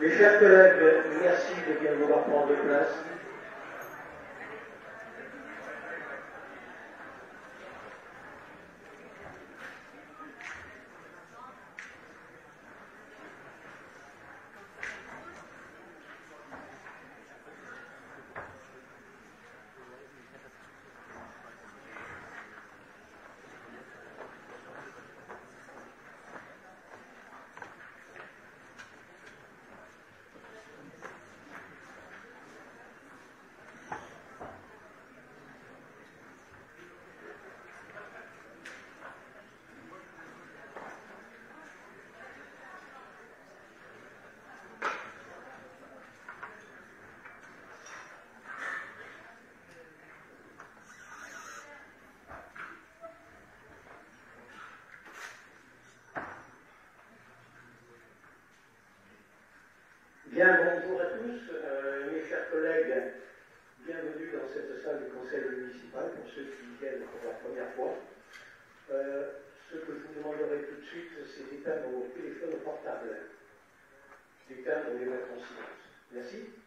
Mes chers collègues, merci de bien vouloir prendre place. Bien, bonjour à tous, euh, mes chers collègues. Bienvenue dans cette salle du conseil municipal pour ceux qui viennent pour la première fois. Euh, ce que je vous demanderai tout de suite, c'est d'éteindre vos téléphones portables, d'éteindre les mettre en. Merci.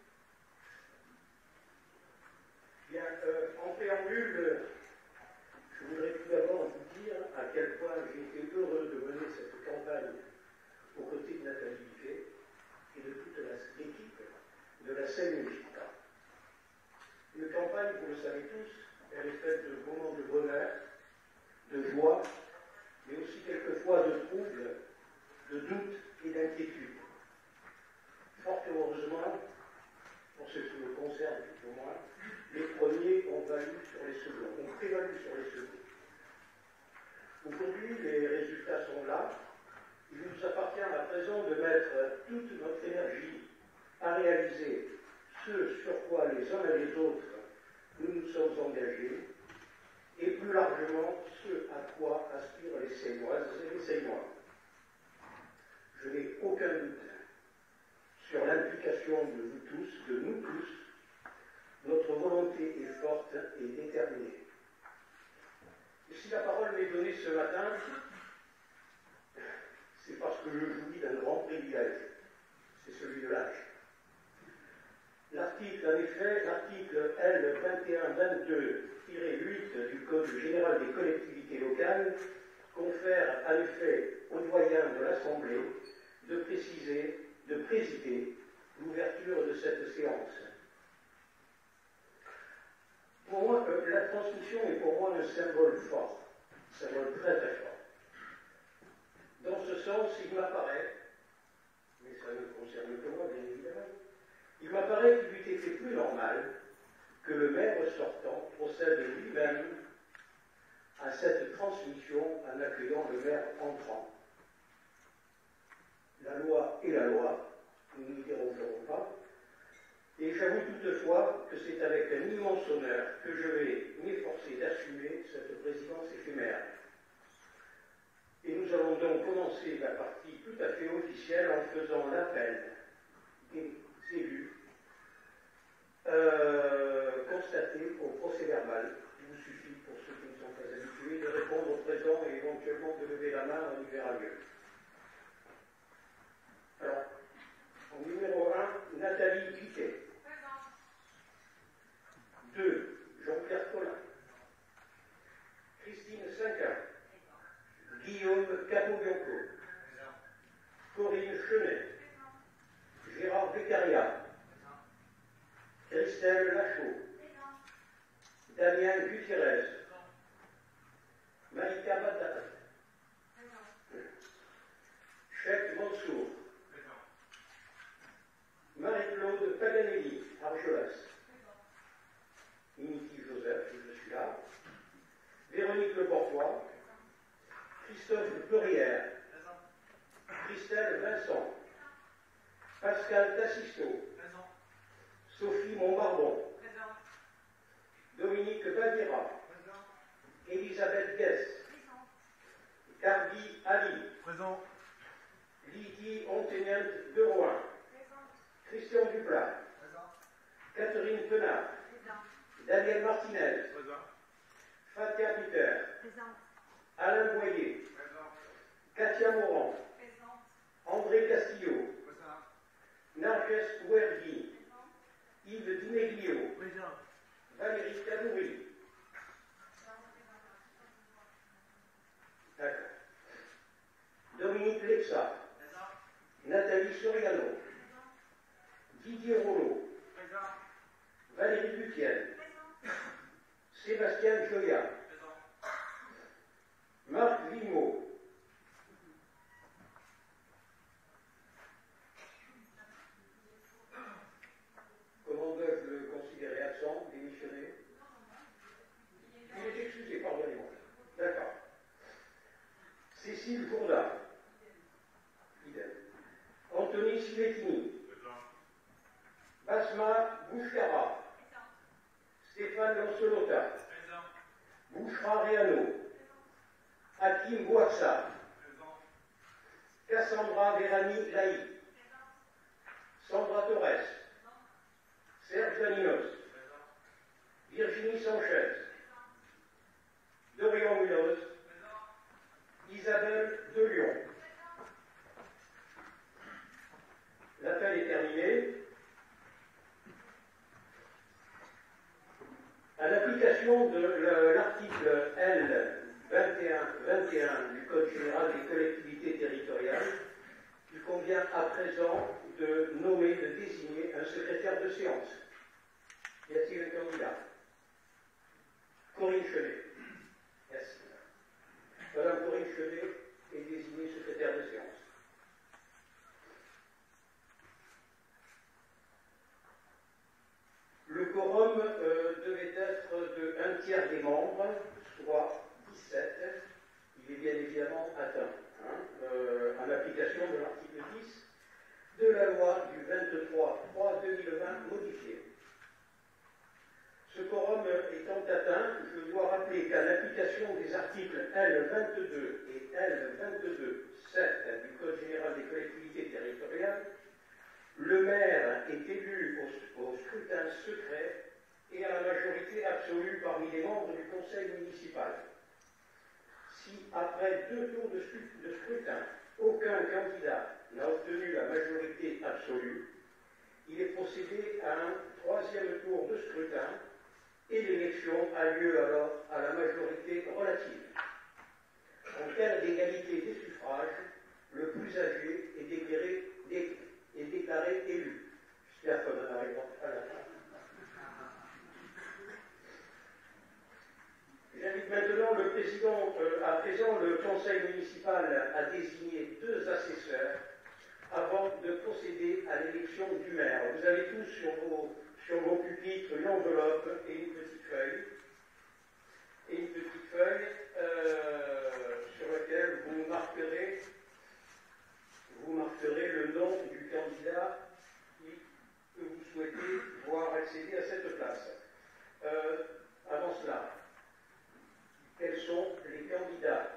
La transmission est pour moi un symbole fort, un symbole très très fort. Dans ce sens, il m'apparaît, mais ça ne concerne que moi bien évidemment, il m'apparaît qu'il eût été plus normal que le maire sortant procède lui-même à cette transmission en accueillant le maire entrant. La loi est la loi, nous n'y dérogerons pas, et j'avoue toutefois que c'est avec un immense honneur que je vais m'efforcer d'assumer cette présidence éphémère. Et nous allons donc commencer la partie tout à fait officielle en faisant l'appel des élus euh, constatés au procès verbal. Il vous suffit, pour ceux qui ne sont pas habitués, de répondre au présent et éventuellement de lever la main en verra lieu. Alors, en numéro 1, Nathalie Piquet. 2. Jean-Pierre Collin. Christine Cinquin. Guillaume Capobianco. Corinne Chenet. Gérard Beccaria. Christelle Lachaud. Damien Gutiérrez. Malika Batat. Cheikh Mansour. Marie-Claude Paganelli, Argelès. Initi Joseph, je suis là. Véronique Leportois. Christophe Plurière. Christelle Vincent. Pascal Tassisto. Sophie Montbardon. Dominique Badira. Elisabeth Guess. Cardi Ali. Présent. Lydie de Rouen. Christian Duplat. Catherine Penard. Daniel Martinez. Présent. Fatia Peter. Présente. Alain Boyer. Présent. Katia Morand. Présente. André Castillo. Présent. Narges Ouerdi. Yves Dimeglio. Présent. Valérie. D'accord. Dominique Lexa. Nathalie Soriano. Didier Rollo. Présent. Valérie Dutienne. Sébastien Joya. Présent. Marc Villemot. L'application de et une petite feuille. Et une petite feuille euh, sur laquelle vous marquerez, vous marquerez le nom du candidat que vous souhaitez voir accéder à cette place. Euh, avant cela, quels sont les candidats?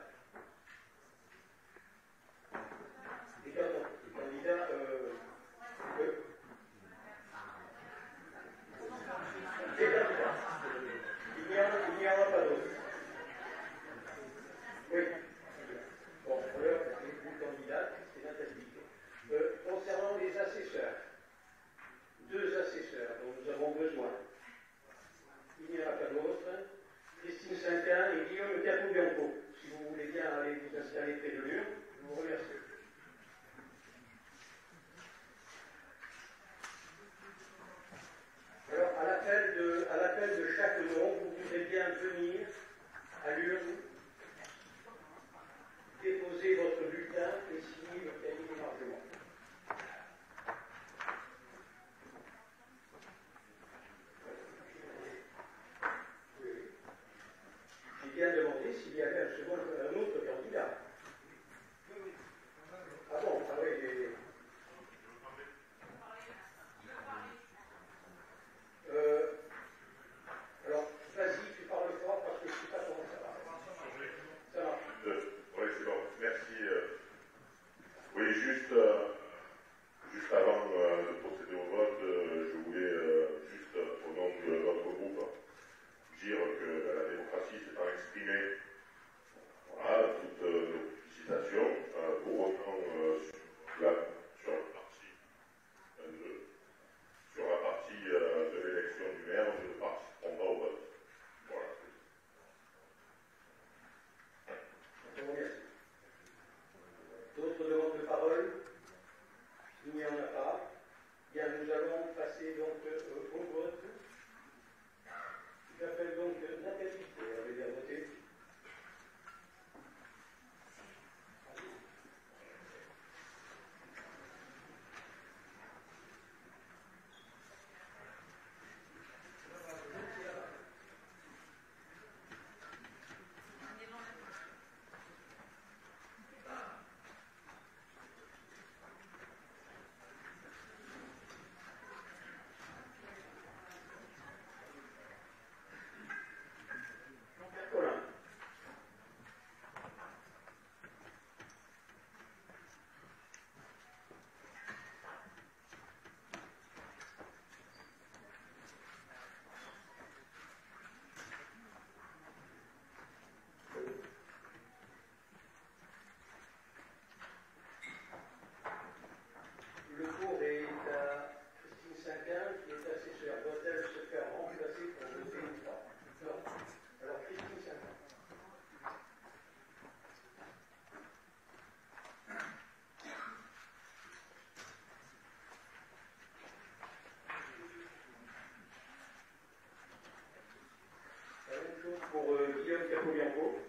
pour euh, Guillaume Capobianco.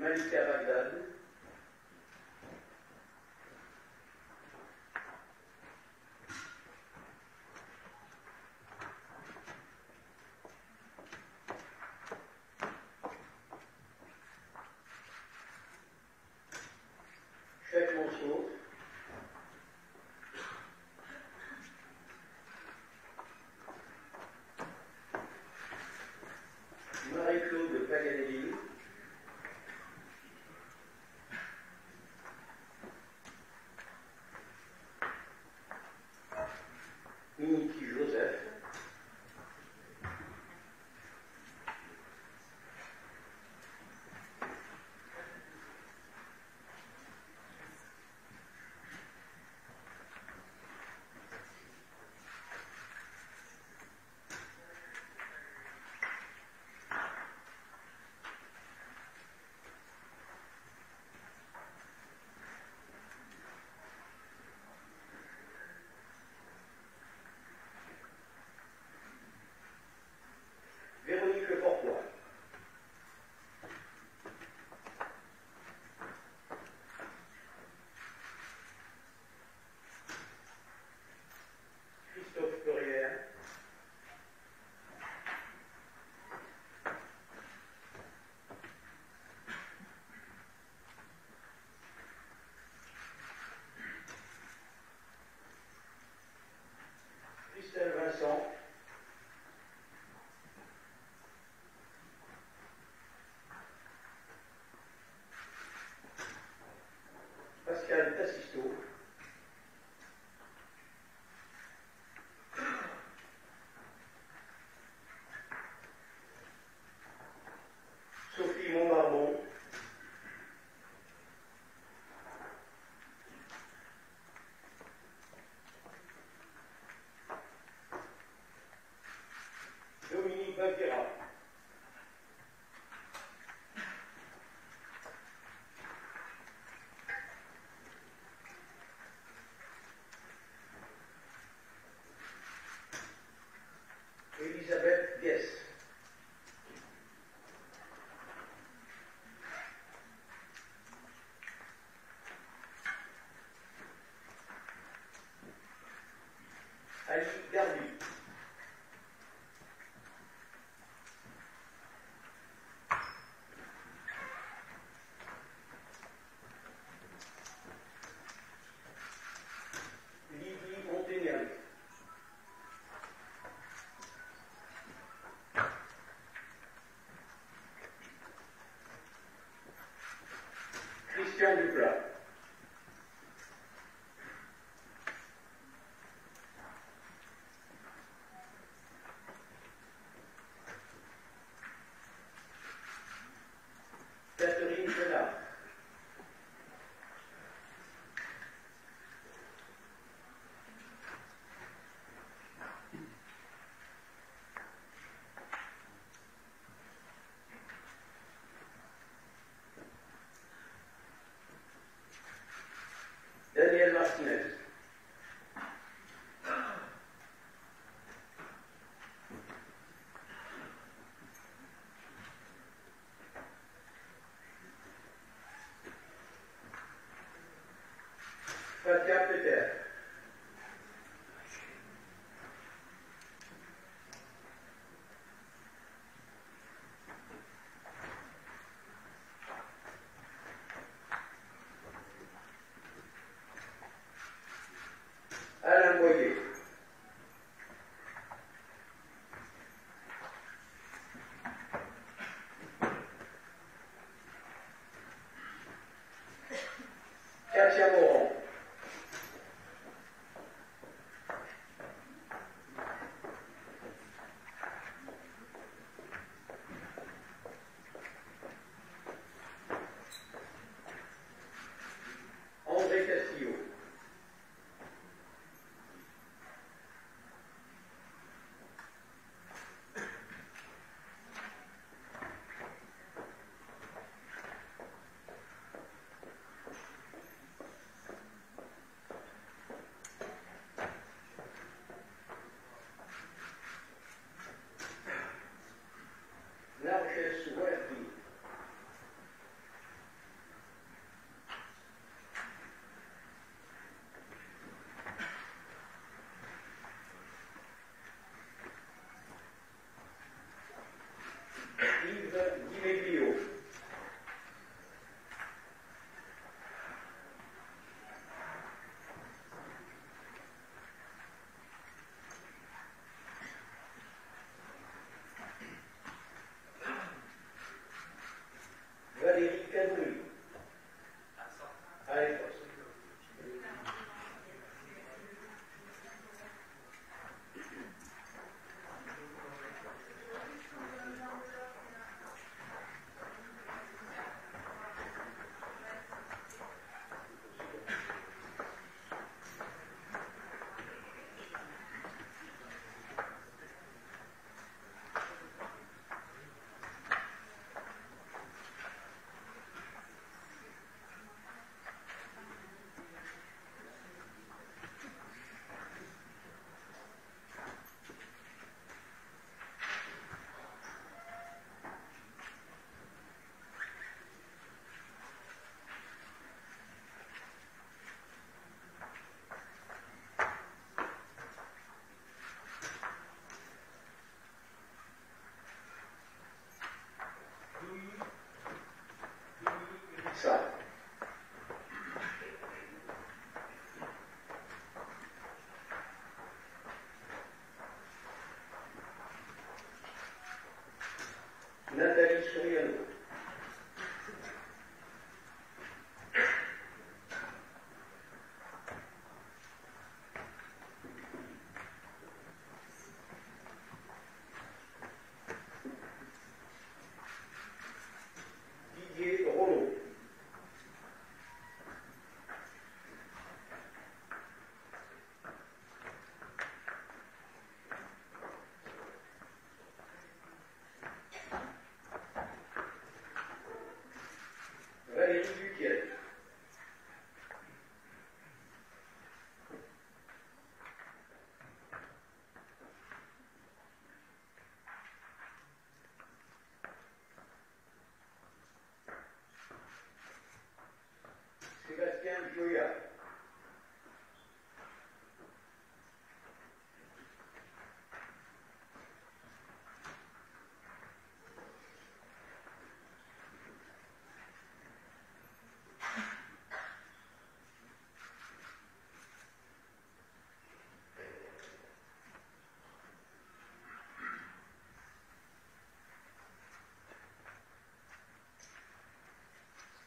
Manuel Caragdal. Chaque morceau. Marie-Claude de Mm. Yes, sir. لن تجد شيئا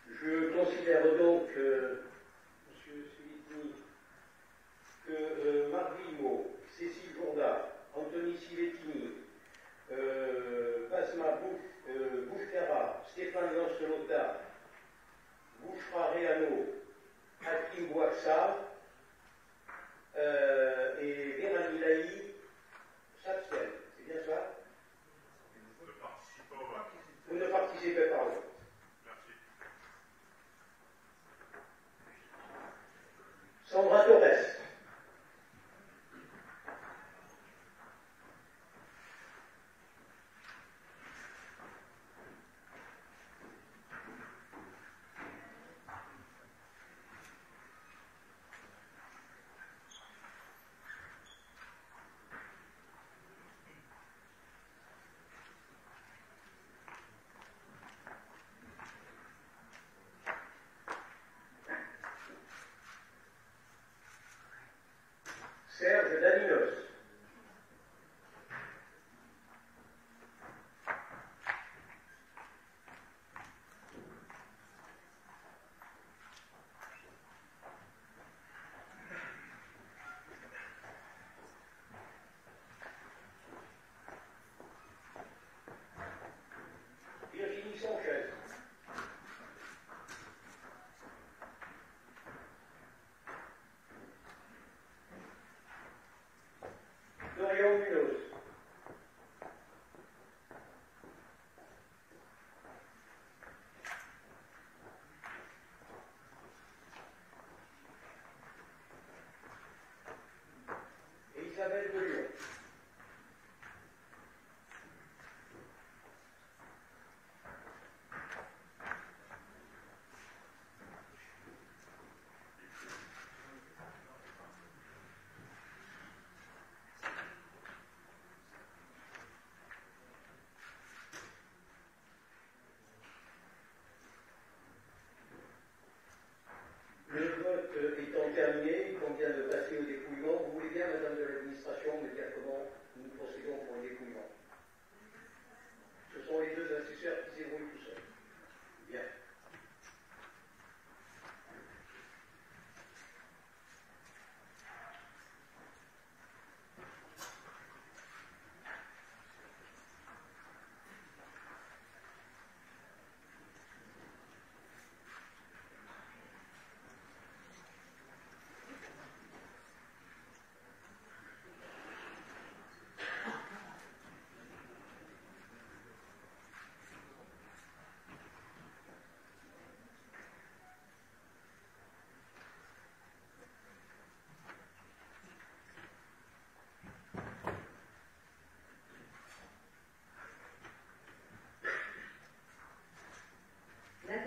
Je considère donc euh, ser de ಹೇಳುವುದು Étant terminé, il convient de passer au dépouillement. Vous voulez bien, Madame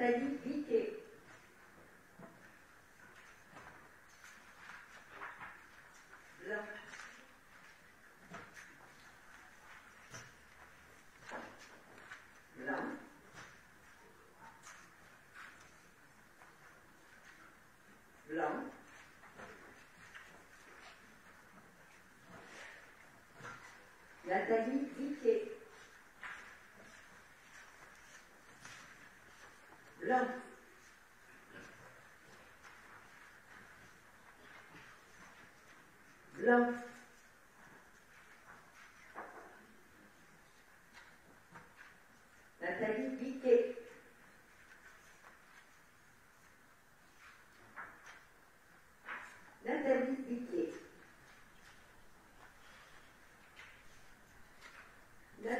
Thank you.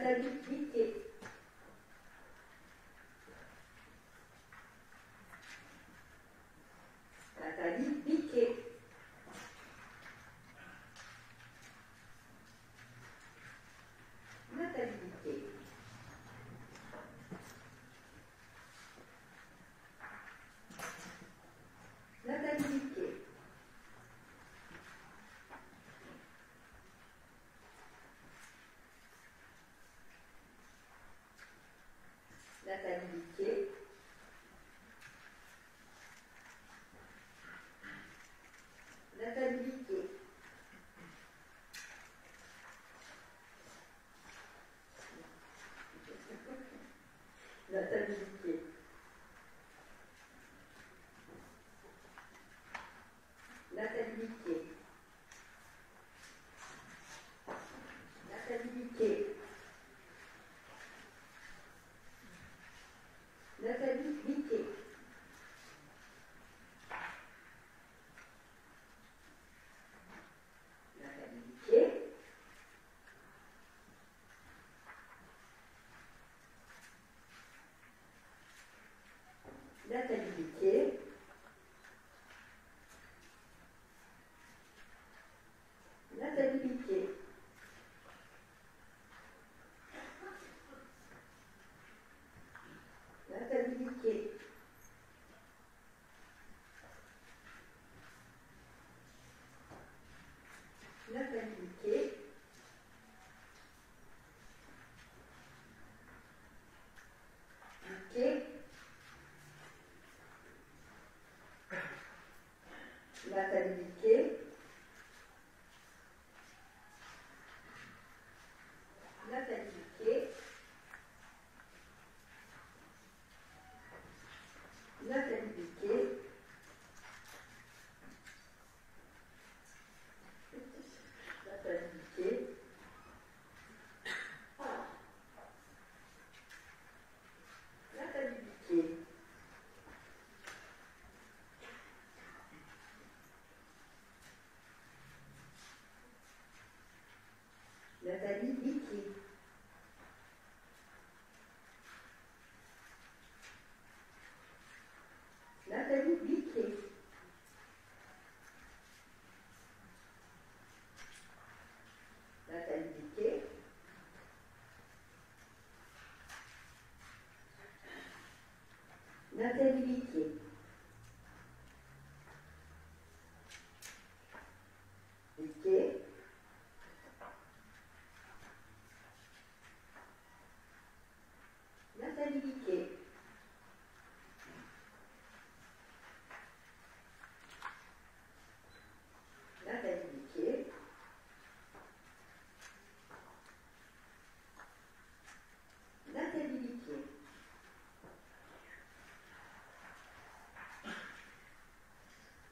that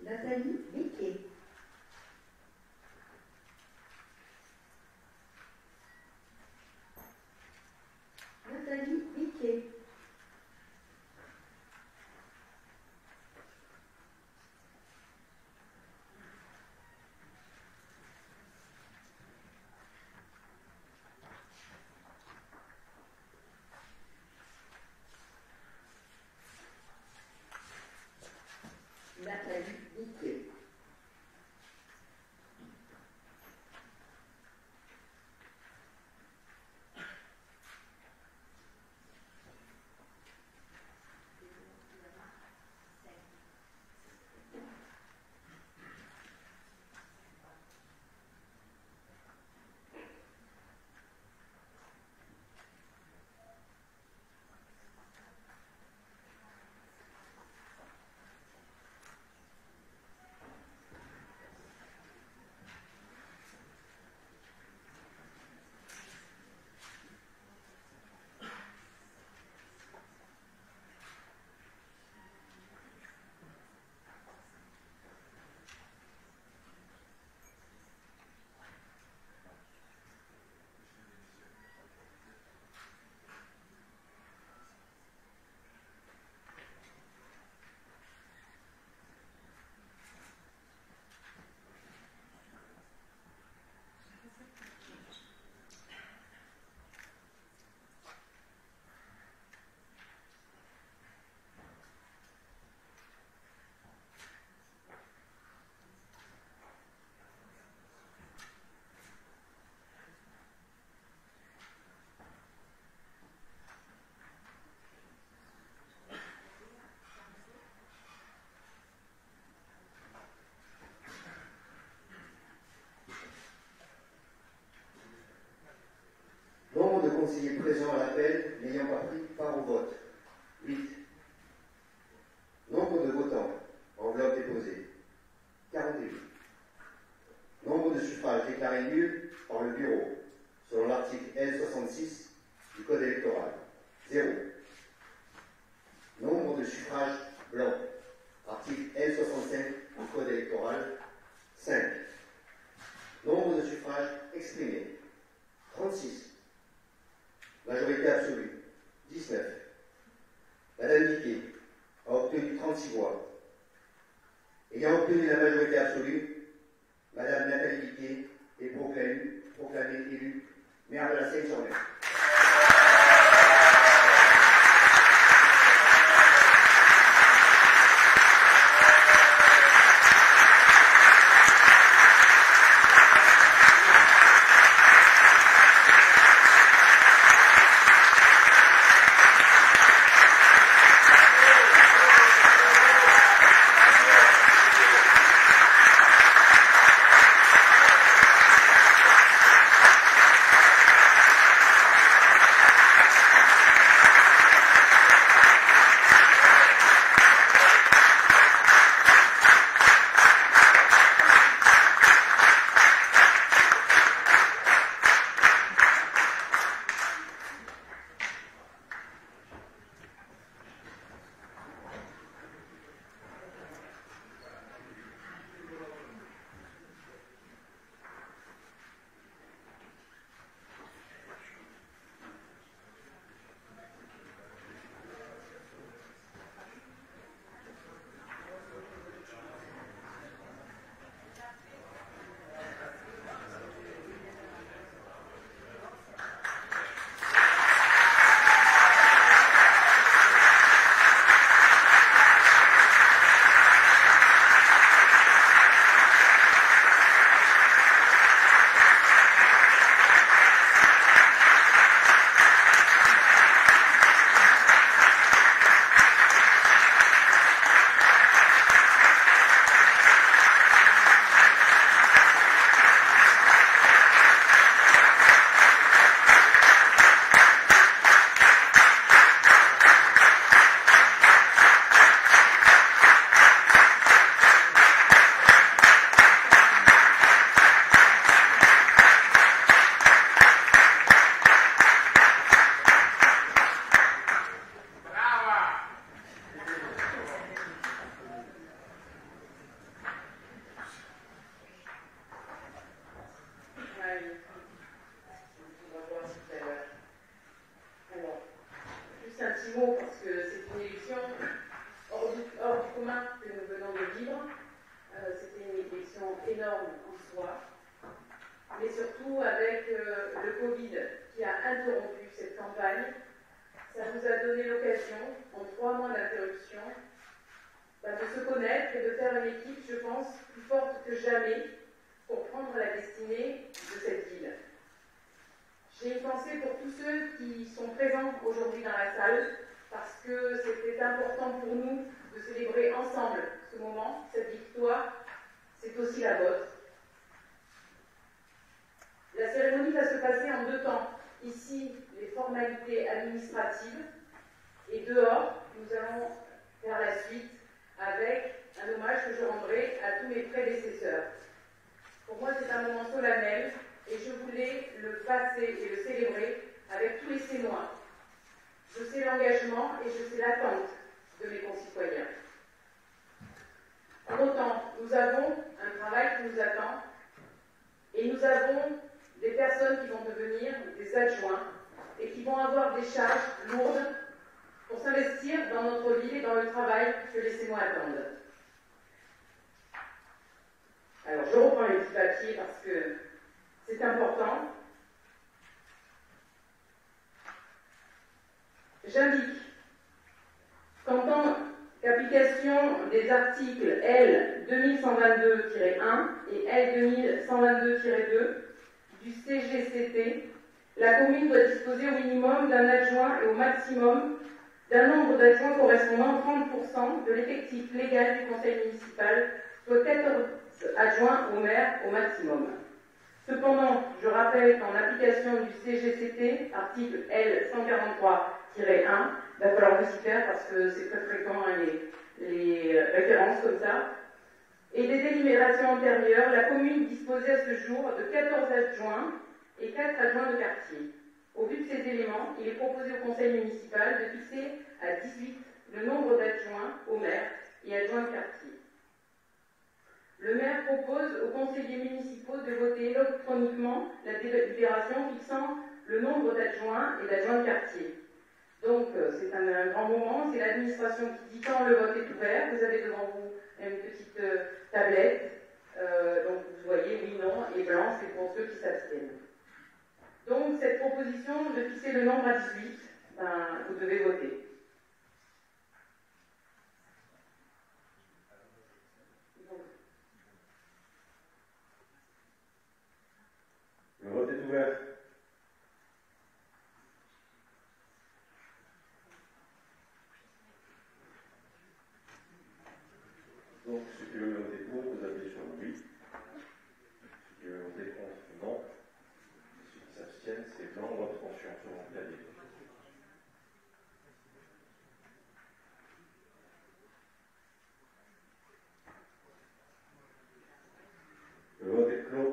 Nathalie Biquet. Légal du conseil municipal, soit 14 adjoints au maire au maximum. Cependant, je rappelle qu'en application du CGCT, article L143-1, il va falloir vous y faire parce que c'est très fréquent hein, les, les références comme ça, et des délibérations antérieures, la commune disposait à ce jour de 14 adjoints et 4 adjoints de quartier. Au vu de ces éléments, il est proposé au conseil municipal de fixer à 18 le nombre d'adjoints au maire et adjoints de quartier. Le maire propose aux conseillers municipaux de voter électroniquement la délibération fixant le nombre d'adjoints et d'adjoints de quartier. Donc, euh, c'est un, grand moment, c'est l'administration qui dit quand le vote est ouvert. Vous avez devant vous une petite euh, tablette. Euh, donc, vous voyez oui, non, et blanc, c'est pour ceux qui s'abstiennent. Donc, cette proposition de fixer le nombre à 18, ben, vous devez voter. Le vote est ouvert. Donc, ceux qui veulent voter pour, vous appuyez sur oui. Ceux qui veulent voter contre, non. Ceux qui s'abstiennent, c'est blanc ou abstention selon le clavier. Le vote est clos.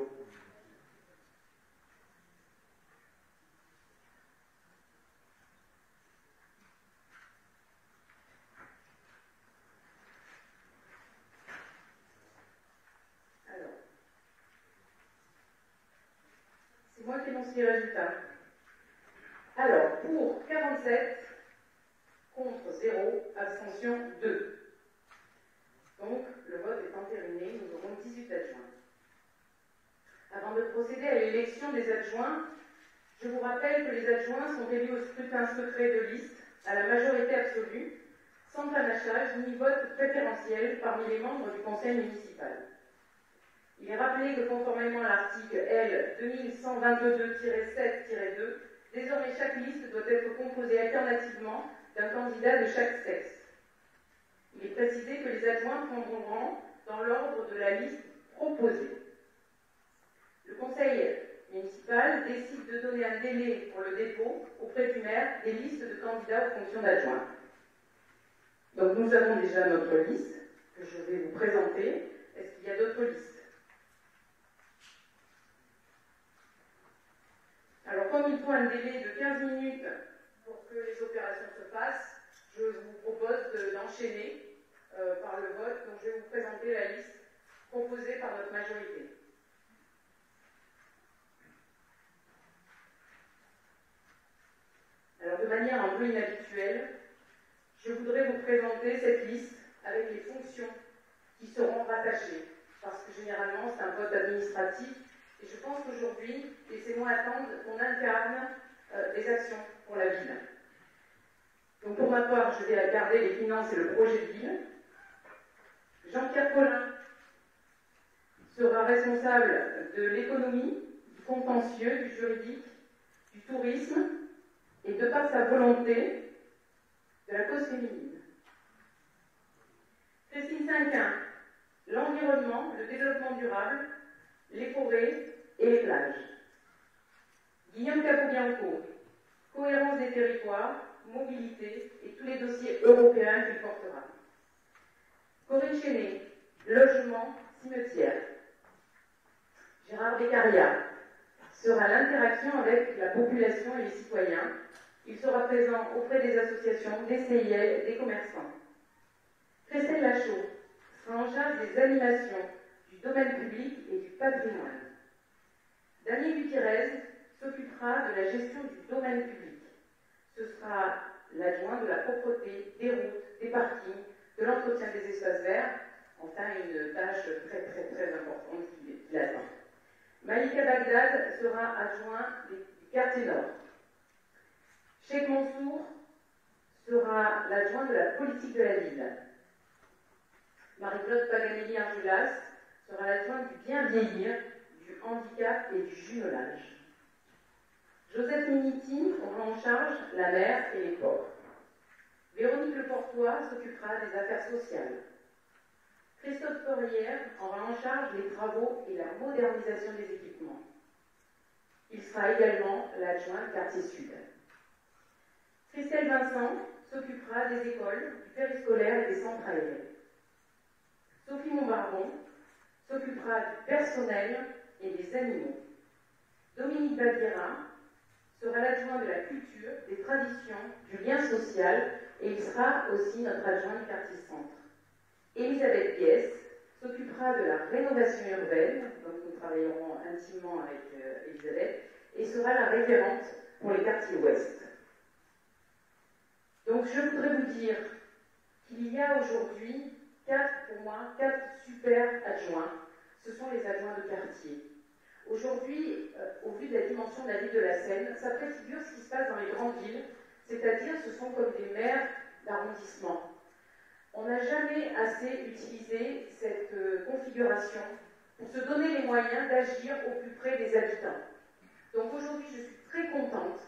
Alors, les résultats. Alors, pour 47, contre 0, abstention 2. Donc, le vote est entériné, nous aurons 18 adjoints. Avant de procéder à l'élection des adjoints, je vous rappelle que les adjoints sont élus au scrutin secret de liste à la majorité absolue, sans panachage ni vote préférentiel parmi les membres du conseil municipal. Il est rappelé que conformément à l'article L 2122-7-2, désormais chaque liste doit être composée alternativement d'un candidat de chaque sexe. Il est précisé que les adjoints prendront rang dans l'ordre de la liste proposée. Le conseil municipal décide de donner un délai pour le dépôt auprès du maire des listes de candidats aux fonctions d'adjoint. Donc nous avons déjà notre liste que je vais vous présenter. Est-ce qu'il y a d'autres listes? Il faut un délai de 15 minutes pour que les opérations se fassent, je vous propose d'enchaîner euh, par le vote. Donc, je vais vous présenter la liste composée par notre majorité. Alors, de manière un peu inhabituelle, je voudrais vous présenter cette liste avec les fonctions qui seront rattachées. Parce que généralement, c'est un vote administratif et je pense qu'aujourd'hui, laissez-moi attendre qu'on incarne euh, des actions pour la ville. Donc pour ma part, je vais garder les finances et le projet de ville. Jean-Pierre Collin sera responsable de l'économie, du contentieux, du juridique, du tourisme et de par sa volonté de la cause féminine. Christine Cinquin, l'environnement, le développement durable, les forêts et les plages. Guillaume Capobianco, cohérence des territoires, mobilité et tous les dossiers européens qu'il portera. Corinne Chénet, logement, cimetière. Gérard Beccaria sera l'interaction avec la population et les citoyens. Il sera présent auprès des associations, des CIL, des commerçants. Christelle Lachaud sera en charge des animations domaine public et du patrimoine. Daniel Gutiérrez s'occupera de la gestion du domaine public. Ce sera l'adjoint de la propreté, des routes, des parkings, de l'entretien des espaces verts, enfin une tâche très très très importante qui l'attend. Malika Bagdad sera adjoint du quartier nord. Cheikh Mansour sera l'adjoint de la politique de la ville. Marie-Claude Paganelli Sera l'adjoint du bien vieillir, du handicap et du jumelage. Joseph Miniti aura en charge la mer et les ports. Véronique Leportois s'occupera des affaires sociales. Christophe Corrière aura en charge les travaux et la modernisation des équipements. Il sera également l'adjoint quartier sud. Christelle Vincent s'occupera des écoles, du périscolaire et des centres aériens. Sophie Montbardon s'occupera du personnel et des animaux. Dominique Baviera sera l'adjoint de la culture, des traditions, du lien social et il sera aussi notre adjoint du quartier centre. Elisabeth Piès s'occupera de la rénovation urbaine, donc nous travaillerons intimement avec euh, Elisabeth, et sera la référente pour les quartiers ouest. Donc je voudrais vous dire qu'il y a aujourd'hui quatre, pour moi, quatre super adjoints. Ce sont les adjoints de quartier. Aujourd'hui, euh, au vu de la dimension de la ville de la Seine, ça préfigure ce qui se passe dans les grandes villes, c'est-à-dire ce sont comme des maires d'arrondissement. On n'a jamais assez utilisé cette euh, configuration pour se donner les moyens d'agir au plus près des habitants. Donc aujourd'hui, je suis très contente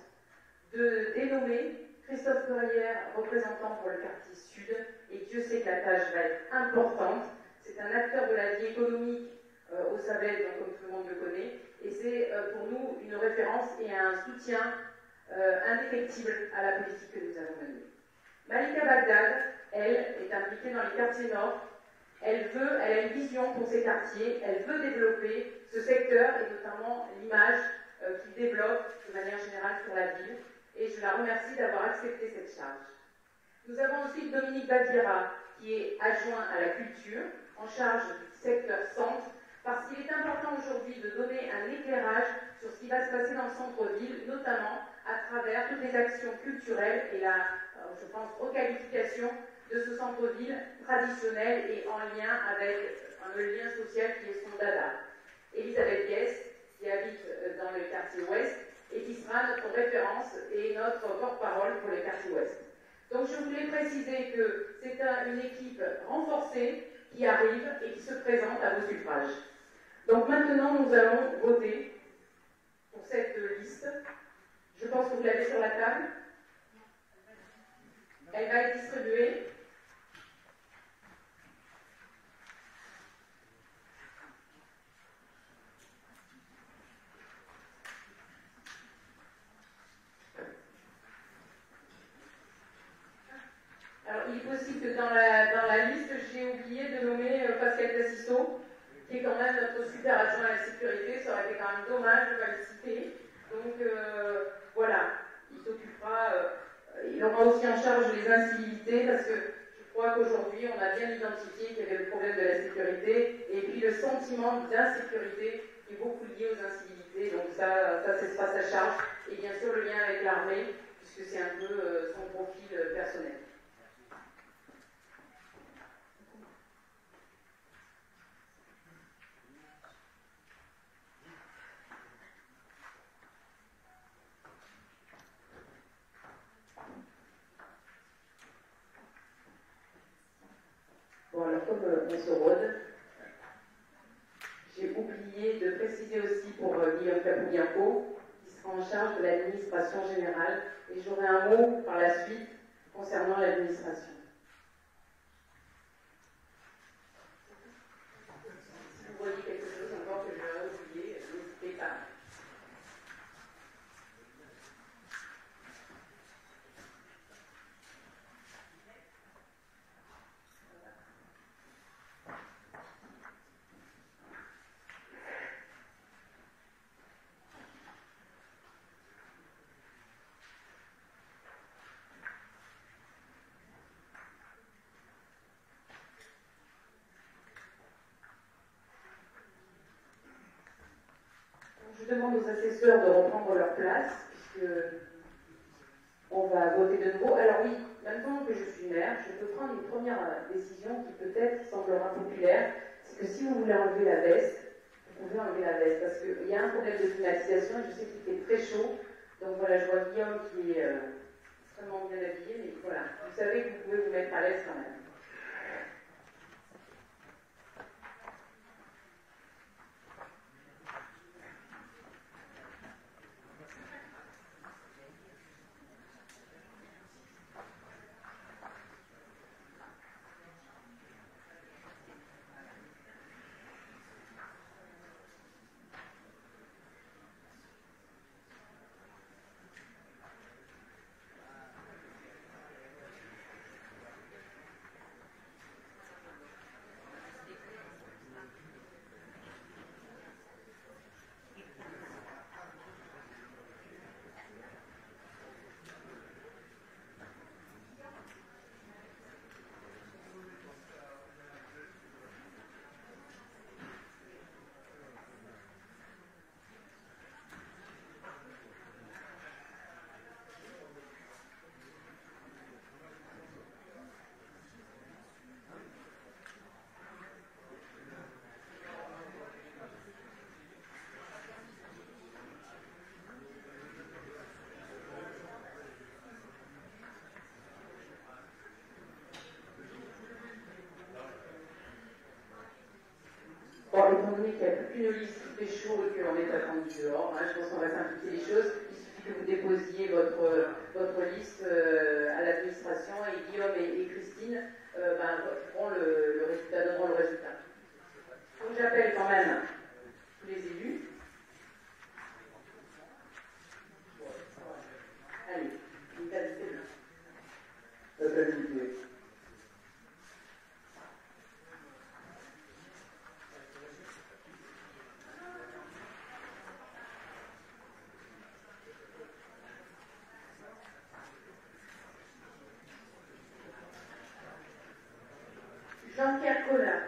de dénommer Christophe Corrière, représentant pour le quartier sud, et Dieu sait que la tâche va être importante. C'est un acteur de la vie économique au Sabet, donc comme tout le monde le connaît, et c'est euh, pour nous une référence et un soutien euh, indéfectible à la politique que nous avons menée. Malika Bagdad, elle, est impliquée dans les quartiers nord. Elle veut, elle a une vision pour ces quartiers, elle veut développer ce secteur et notamment l'image qu'il développe de manière générale sur la ville et je la remercie d'avoir accepté cette charge. Nous avons aussi Dominique Baviera, qui est adjoint à la culture, en charge du secteur centre, parce qu'il est important aujourd'hui de donner un éclairage sur ce qui va se passer dans le centre-ville, notamment à travers toutes les actions culturelles et la, euh, je pense, requalification de ce centre-ville traditionnel et en lien avec un lien social qui est son dada. Elisabeth Guest, qui habite euh, dans le quartier ouest, et qui sera notre référence et notre porte-parole pour les quartiers ouest. Donc je voulais préciser que c'est une équipe renforcée qui arrive et qui se présente à vos suffrages. Donc maintenant, nous allons voter pour cette liste. Je pense que vous l'avez sur la table. Elle va être distribuée. Alors, il est possible que dans la, dans la liste, j'ai oublié de nommer euh, Pascal Tassisso, qui est quand même notre adjoint à la sécurité. Ça aurait été quand même dommage de ne pas le citer. Donc, euh, voilà, il s'occupera, euh, il aura aussi en charge les incivilités, parce que je crois qu'aujourd'hui, on a bien identifié qu'il y avait le problème de la sécurité, et puis le sentiment d'insécurité qui est beaucoup lié aux incivilités. Donc, ça, ça c'est pas sa charge. Et bien sûr, le lien avec l'armée, puisque c'est un peu son profil personnel. J'ai oublié de préciser aussi pour euh, Guillaume Capoubianco, qui sera en charge de l'administration générale, et j'aurai un mot par la suite concernant l'administration. Si vous voyez quelque chose encore que j'ai oublié, n'hésitez pas. Demande aux assesseurs de reprendre leur place, puisque on va voter de nouveau. Alors oui, maintenant que je suis maire, je peux prendre une première décision qui peut-être semblera populaire, c'est que si vous voulez enlever la veste, vous pouvez enlever la veste, parce qu'il y a un problème de climatisation, et je sais qu'il fait très chaud, donc voilà, je vois Guillaume qui est euh, extrêmement bien habillé, mais voilà, vous savez que vous pouvez vous mettre à l'aise quand même. Qu'il n'y a plus qu'une liste qui fait chaud et qu'on est attendu dehors, je pense qu'on va simplifier les choses. Il suffit que vous déposiez votre, votre liste euh, à l'administration et Guillaume et, Christine euh, ben, feront le, le résultat, donneront le résultat. Donc j'appelle quand même tous les élus. Allez, une qualité La qualité. Jean-Pierre Collin.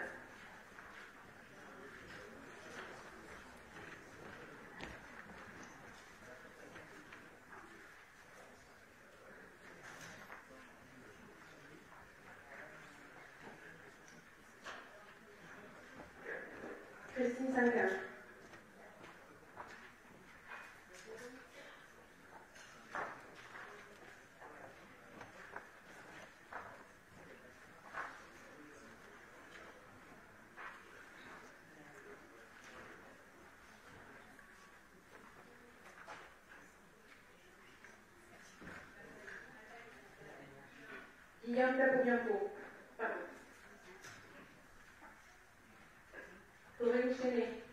Christine Sanquin. Guillaume Capobianco. Pardon. Corinne Chenet.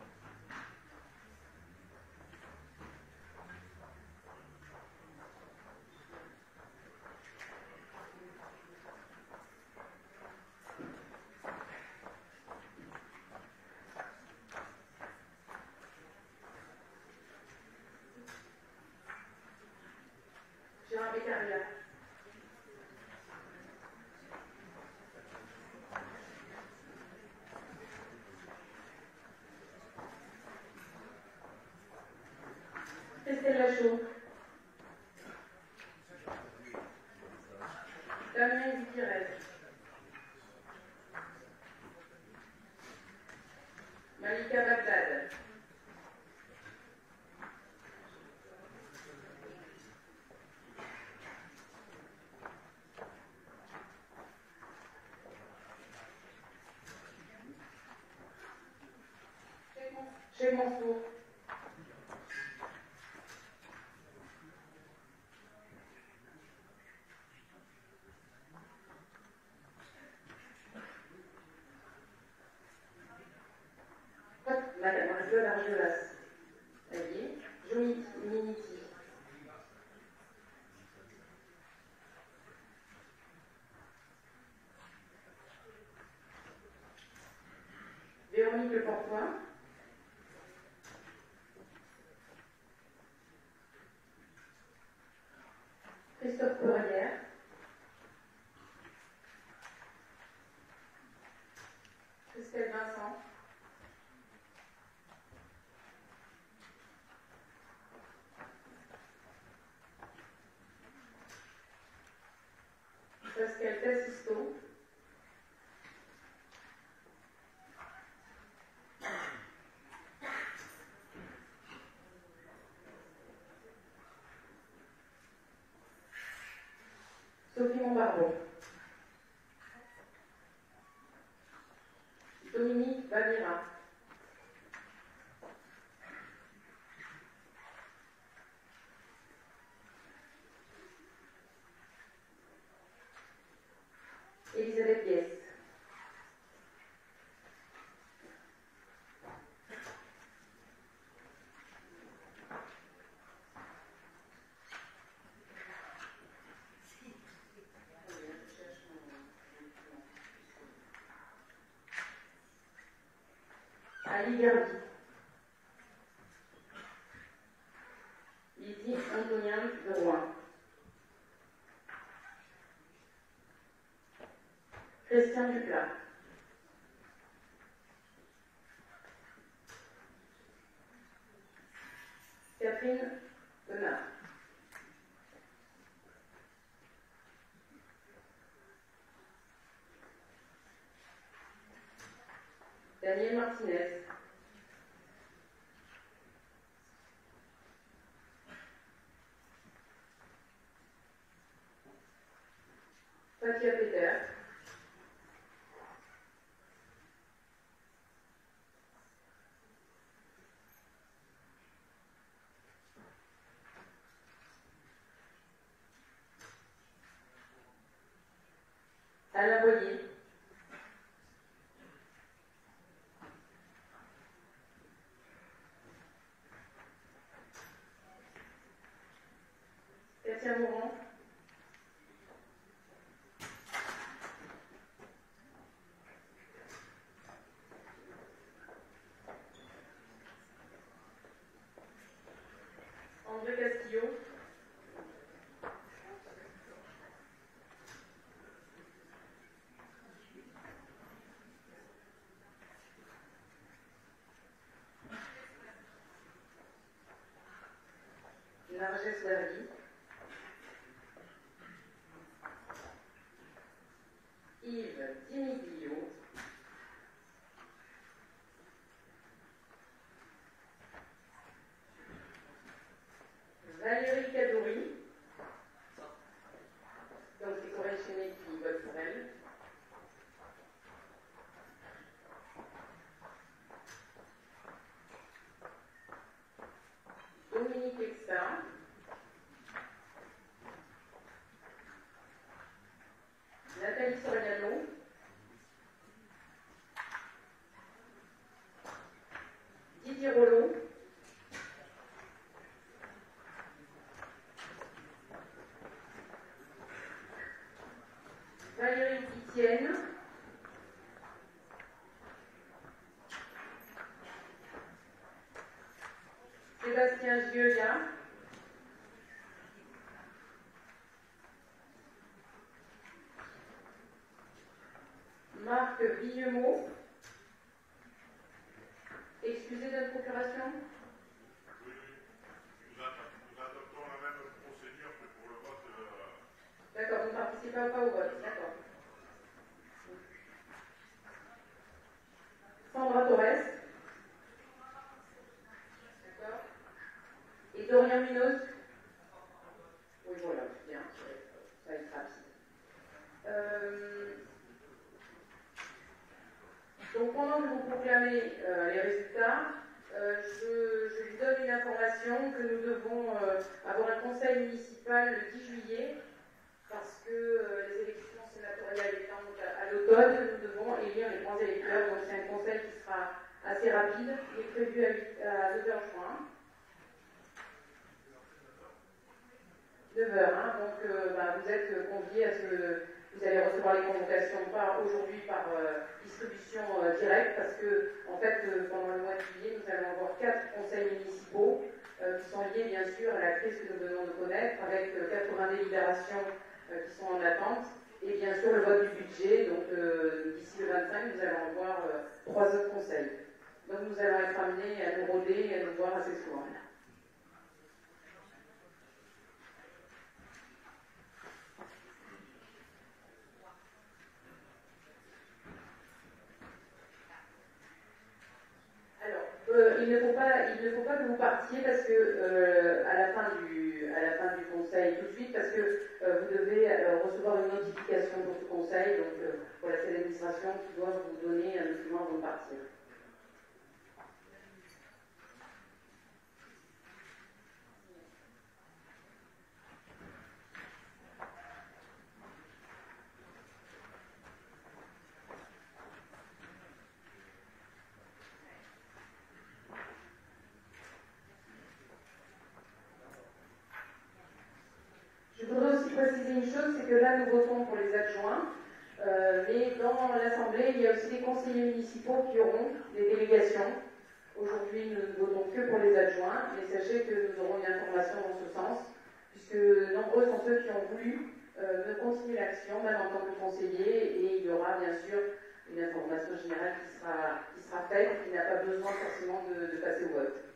Jean Beccaria. Christelle Lachaud. Damien Gutiérrez. Malika Bagdad. Chez Mansour. Madame Angela Argelas. Allié. Johnny Miniti. Véronique Leportois. Christophe Courrière. Christelle Vincent. Tassisto. Sophie Montbardon. Dominique Valera. Elisabeth Guess. Ali Gardi. Lydie Antonien de Rouen. Christian Duplat. Catherine Bernard. Daniel Martinez. 才来不及 Narges Verdi. Yves Dimiglio. Valérie Cadouri. Donc c'est correctionné qui vote pour elle. Dominique Extin. Nathalie Soriano. Didier Rollot. Valérie Titienne. Sébastien Gioia. Marc Villemot. Excusez de procuration. Nous adoptons la même procédure que pour le vote. euh, D'accord, vous ne participez pas au vote. D'accord. Sandra Torres. D'accord. Minos. Oui, voilà, bien. Ça va être rapide. Euh, donc pendant que vous proclamez euh, les résultats, euh, je, je vous donne une information que nous devons avoir un conseil municipal le 10 juillet parce que les élections sénatoriales étant à, l'automne, nous devons élire les grands électeurs. Donc c'est un conseil qui sera assez rapide. Il est prévu à, 8 à 9h juin. 9h, hein, donc euh, bah, vous êtes conviés à ce que vous allez recevoir les convocations pas aujourd'hui par euh, distribution euh, directe parce que en fait euh, pendant le mois de juillet nous allons avoir quatre conseils municipaux euh, qui sont liés bien sûr à la crise que nous venons de connaître avec euh, 80 délibérations euh, qui sont en attente et bien sûr le vote du budget. Donc euh, d'ici le 25 nous allons avoir euh, trois autres conseils. Donc nous allons être amenés à nous rôder et à nous voir assez souvent. Alors, euh, il, ne faut pas, il ne faut pas que vous partiez euh, à, la fin du, à la fin du conseil tout de suite, parce que euh, vous devez euh, recevoir une notification pour ce conseil. Donc voilà, c'est l'administration qui doit vous donner un document avant de partir. Je voudrais aussi préciser une chose, c'est que là nous votons pour les adjoints, euh, mais dans l'Assemblée, il y a aussi des conseillers municipaux qui auront des délégations. Aujourd'hui, nous ne votons que pour les adjoints, mais sachez que nous aurons une information dans ce sens, puisque nombreux sont ceux qui ont voulu euh, de continuer l'action, même en tant que conseiller, et il y aura bien sûr une information générale qui sera, qui sera faite, qui n'a pas besoin forcément de passer au vote.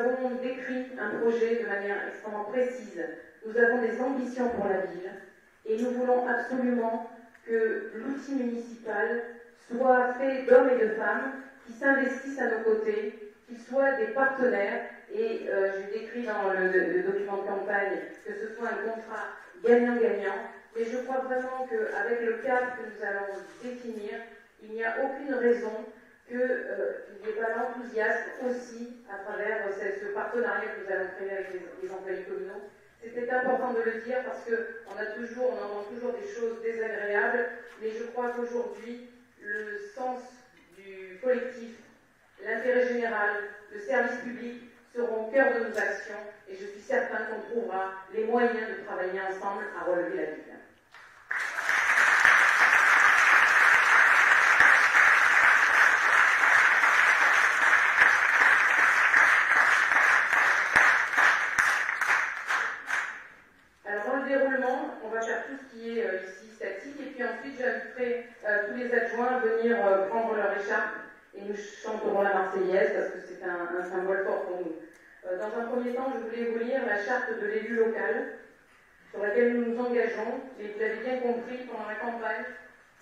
Nous avons décrit un projet de manière extrêmement précise. Nous avons des ambitions pour la ville et nous voulons absolument que l'outil municipal soit fait d'hommes et de femmes qui s'investissent à nos côtés, qui soient des partenaires. Et euh, je décris dans le, document de campagne que ce soit un contrat gagnant-gagnant. Mais je crois vraiment qu'avec le cadre que nous allons définir, il n'y a aucune raison qu'il euh, y ait pas l'enthousiasme aussi à travers euh, ce, partenariat que nous allons créer avec les, les employés communaux. C'était important de le dire parce qu'on a toujours, on entend toujours des choses désagréables, mais je crois qu'aujourd'hui, le sens du collectif, l'intérêt général, le service public seront au cœur de nos actions et je suis certain qu'on trouvera les moyens de travailler ensemble à relever la ville. Et nous chanterons la Marseillaise parce que c'est un, symbole fort pour nous. Euh, dans un premier temps, je voulais vous lire la charte de l'élu local sur laquelle nous nous engageons. Et vous avez bien compris, pendant la campagne,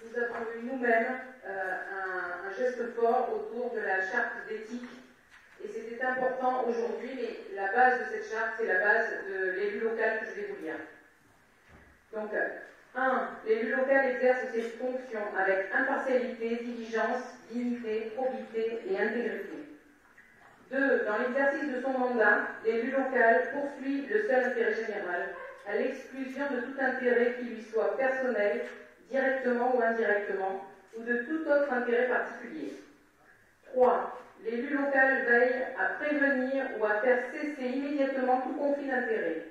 nous avons eu nous-mêmes euh, un, un, geste fort autour de la charte d'éthique. Et c'était important aujourd'hui, mais la base de cette charte, c'est la base de l'élu local que je vais vous lire. Donc, 1. L'élu local exerce ses fonctions avec impartialité, diligence, dignité, probité et intégrité. 2. Dans l'exercice de son mandat, l'élu local poursuit le seul intérêt général, à l'exclusion de tout intérêt qui lui soit personnel, directement ou indirectement, ou de tout autre intérêt particulier. 3. L'élu local veille à prévenir ou à faire cesser immédiatement tout conflit d'intérêts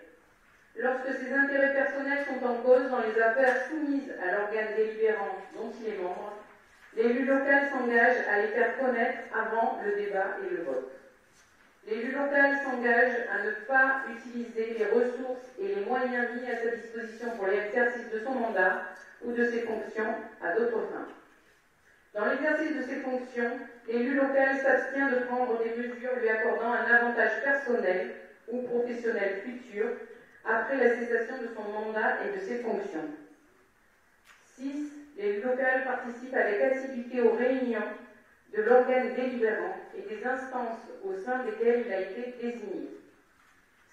lorsque ses intérêts personnels sont en cause dans les affaires soumises à l'organe délibérant dont il est membre, l'élu local s'engage à les faire connaître avant le débat et le vote. L'élu local s'engage à ne pas utiliser les ressources et les moyens mis à sa disposition pour l'exercice de son mandat ou de ses fonctions à d'autres fins. Dans l'exercice de ses fonctions, l'élu local s'abstient de prendre des mesures lui accordant un avantage personnel ou professionnel futur après la cessation de son mandat et de ses fonctions. 6. Les locales participent avec activité aux réunions de l'organe délibérant et des instances au sein desquelles il a été désigné.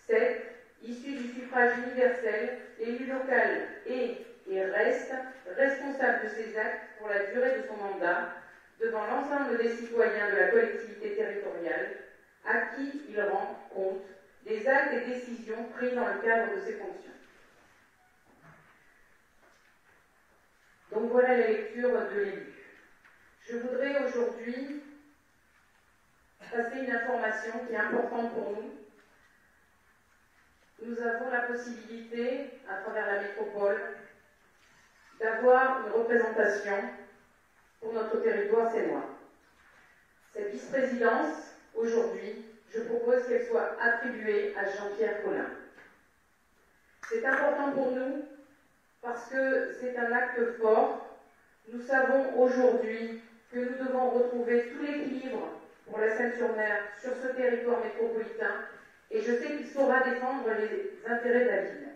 7. Issu du suffrage universel, l'élu local est et reste responsable de ses actes pour la durée de son mandat devant l'ensemble des citoyens de la collectivité territoriale à qui il rend compte des actes et décisions pris dans le cadre de ses fonctions. Donc voilà la lecture de l'élu. Je voudrais aujourd'hui passer une information qui est importante pour nous. Nous avons la possibilité, à travers la métropole, d'avoir une représentation pour notre territoire sénois. Cette vice-présidence, aujourd'hui, je propose qu'elle soit attribuée à Jean-Pierre Collin. C'est important pour nous parce que c'est un acte fort. Nous savons aujourd'hui que nous devons retrouver tout l'équilibre pour la Seine-sur-Mer sur ce territoire métropolitain et je sais qu'il saura défendre les intérêts de la ville.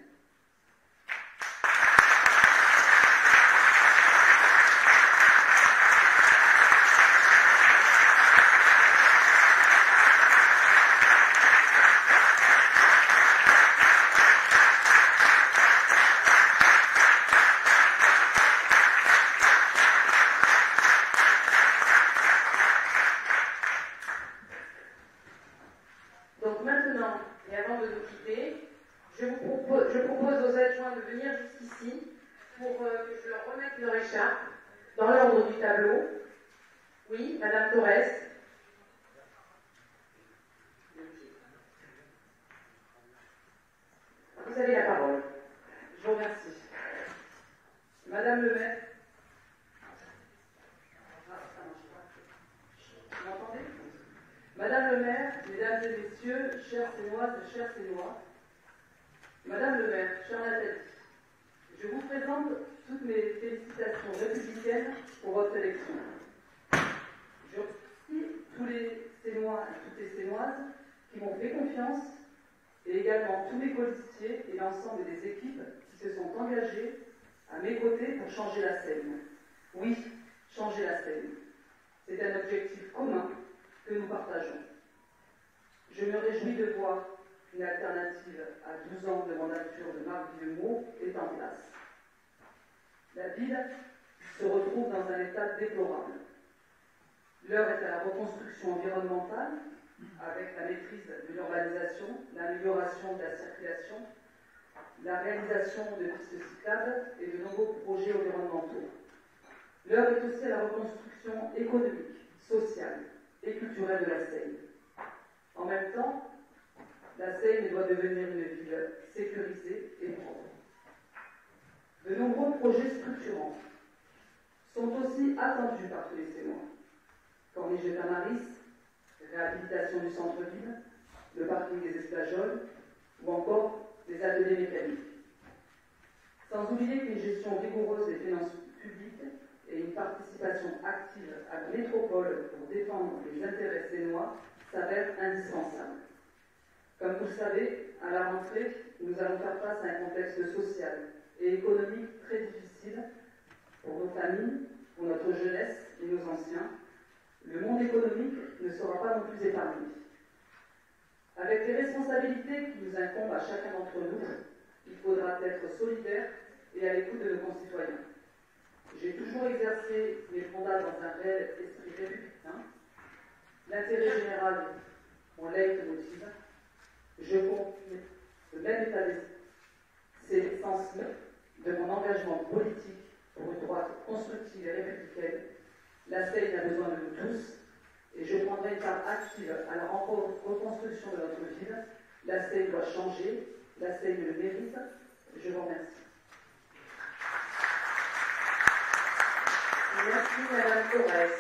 L'heure est à la reconstruction environnementale avec la maîtrise de l'urbanisation, l'amélioration de la circulation, la réalisation de pistes cyclables et de nouveaux projets environnementaux. L'heure est aussi à la reconstruction économique, sociale et culturelle de la Seine. En même temps, la Seine doit devenir une ville sécurisée et propre. De nombreux projets structurants sont aussi attendus par tous les témoins. Corniche de Tamaris, réhabilitation du centre-ville, le parking des Espajoles ou encore les ateliers mécaniques. Sans oublier qu'une gestion rigoureuse des finances publiques et une participation active à la métropole pour défendre les intérêts sénois s'avère indispensable. Comme vous le savez, à la rentrée, nous allons faire face à un contexte social et économique très difficile pour nos familles, pour notre jeunesse et nos anciens, le monde économique ne sera pas non plus épargné. Avec les responsabilités qui nous incombent à chacun d'entre nous, il faudra être solidaire et à l'écoute de nos concitoyens. J'ai toujours exercé mes mandats dans un réel esprit républicain. Hein. L'intérêt général, on l'aide motive. Je compte le même état d'esprit. C'est l'essence de mon engagement politique pour une droite constructive et républicaine la Seine a besoin de nous tous, et je prendrai une part active à la reconstruction de notre ville. La Seine doit changer, la Seine le mérite. Je vous remercie. Merci Madame Torres.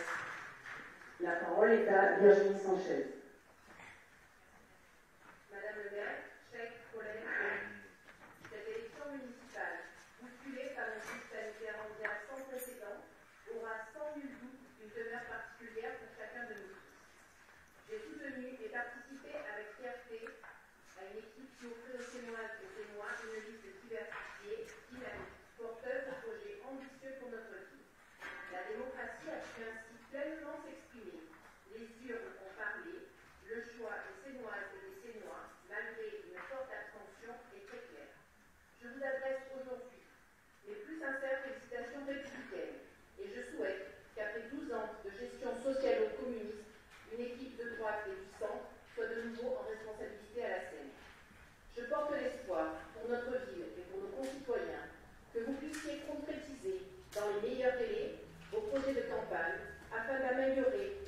La parole est à Virginie Sanchez. Je porte l'espoir pour notre ville et pour nos concitoyens que vous puissiez concrétiser dans les meilleurs délais vos projets de campagne afin d'améliorer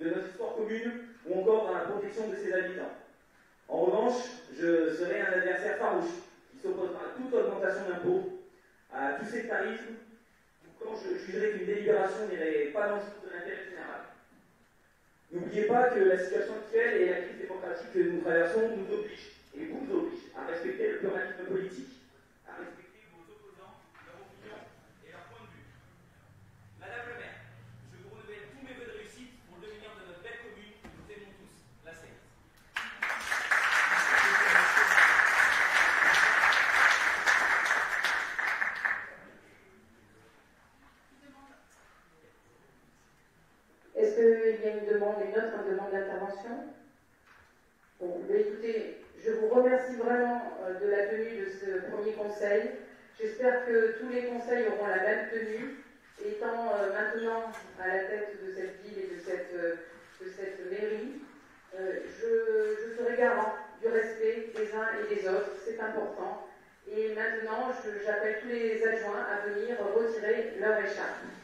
de notre histoire commune ou encore dans la protection de ses habitants. En revanche, je serai un adversaire farouche qui s'opposera à toute augmentation d'impôts, à tarifs, ou quand je jugerai qu'une délibération n'irait pas dans le sens de l'intérêt général. N'oubliez pas que la situation actuelle et la crise démocratique que nous traversons nous obligent et vous oblige à respecter le pluralisme politique, vos opposants, leur opinion et leur point de vue. Madame le maire, je vous renouvelle tous mes voeux de réussite pour le devenir de notre belle commune que nous aimons tous, la Seine. Est-ce qu'il y a une demande, une autre demande d'intervention Bon, écoutez, je vous remercie vraiment euh, de la tenue de J'espère que tous les conseils auront la même tenue. Étant euh, maintenant à la tête de cette ville et de cette, euh, mairie, je, je, serai garant du respect des uns et des autres. C'est important. Et maintenant, j'appelle tous les adjoints à venir retirer leur écharpe.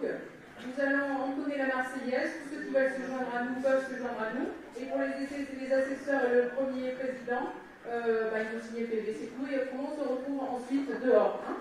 Donc, nous allons entonner la Marseillaise. Tous ceux qui veulent se joindre à nous peuvent se joindre à nous. Et pour les, les assesseurs et le premier président, euh, bah, ils vont signer le PV. C'est tout. Et on se retrouve ensuite dehors. Hein